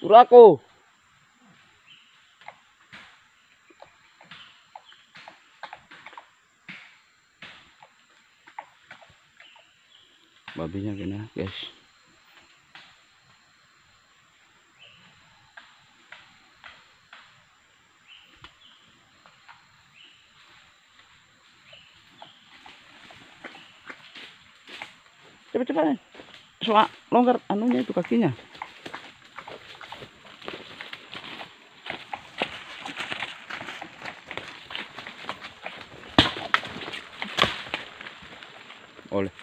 Turaku. Babinya kena, guys. Cepat cepat. Soal longgar anunya itu kakinya. Oleh.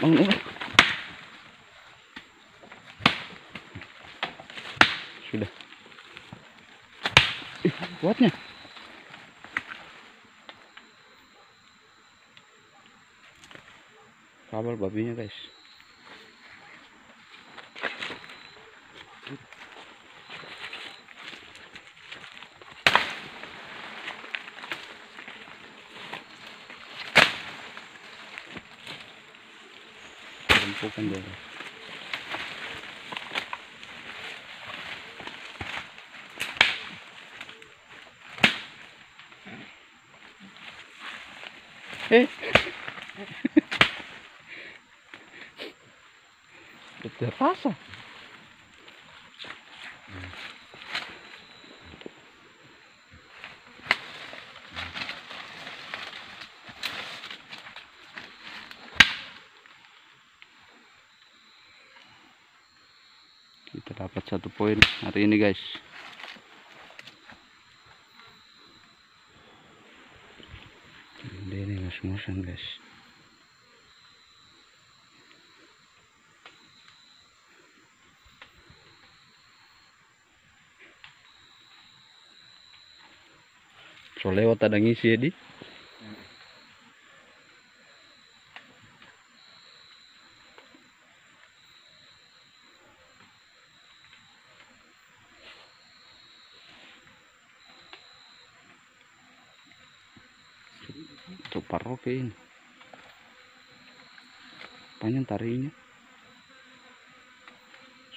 Ini. Sudah. Ih, kuatnya. Kabel babinya, guys. Eh. ¿Qué te pasa? Kita dapat satu poin hari ini guys. Ini ngos-ngosan guys. So lewat ada ngisi ya di. Itu paroke ini. Panjang tarinya.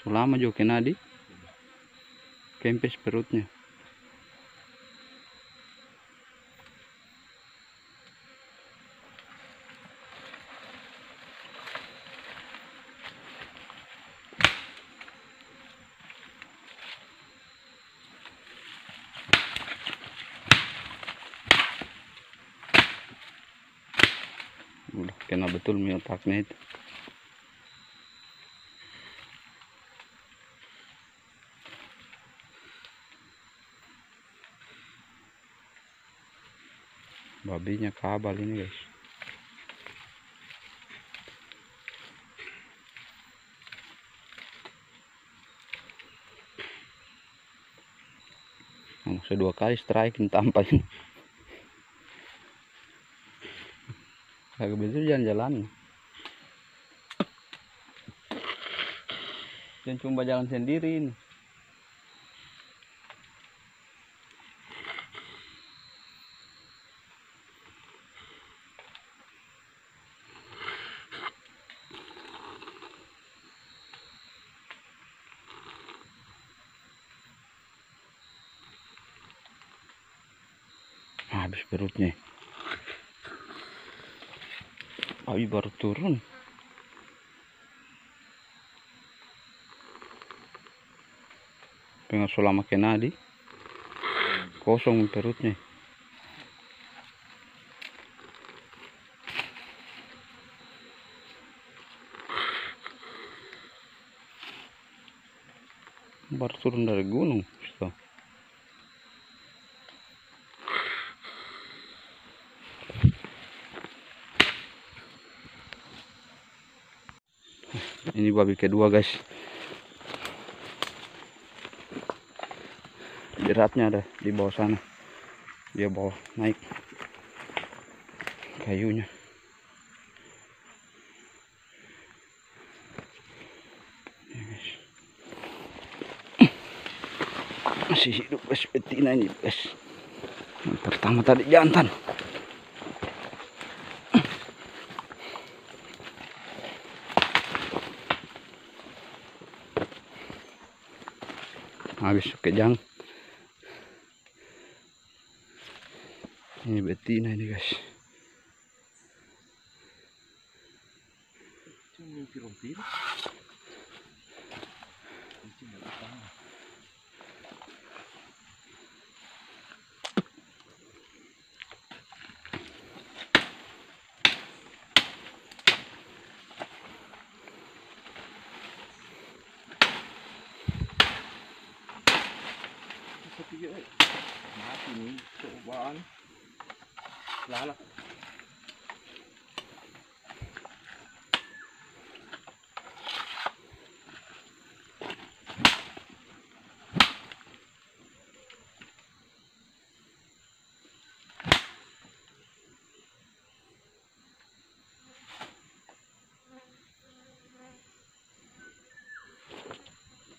Selama juga kena di. Kempes perutnya. Kena betul mi otaknya itu. Babinya kabal ini guys. Yang dua kali strike tanpa ini Kagak betul jalan-jalan. Jangan cuma jalan sendiri ini. Habis perutnya. Abi baru turun. Pengen selama kena di kosong perutnya. Baru turun dari gunung. So. Ini babi kedua guys. Jeratnya ada di bawah sana. Dia bawa naik. Kayunya. Ya, masih hidup guys. Betina ini guys. Yang pertama tadi jantan habis kejang ini betina ini guys. Ini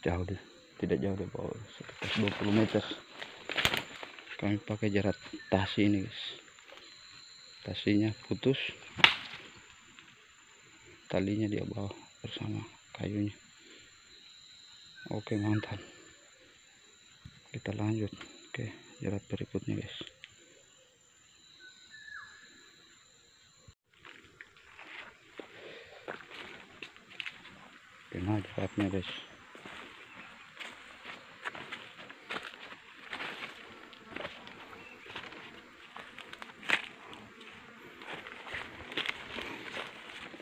Jauh deh. Tidak jauh deh bawah sekitar 20 meter. Kami pakai jarak tasi ini guys tasinya putus. Talinya dia bawa bersama kayunya. Oke mantap. Kita lanjut ke jarak berikutnya guys. Kena jaraknya guys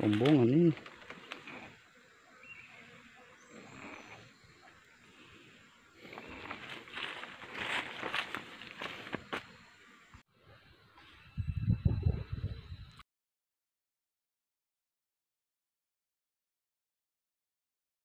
rombongan ini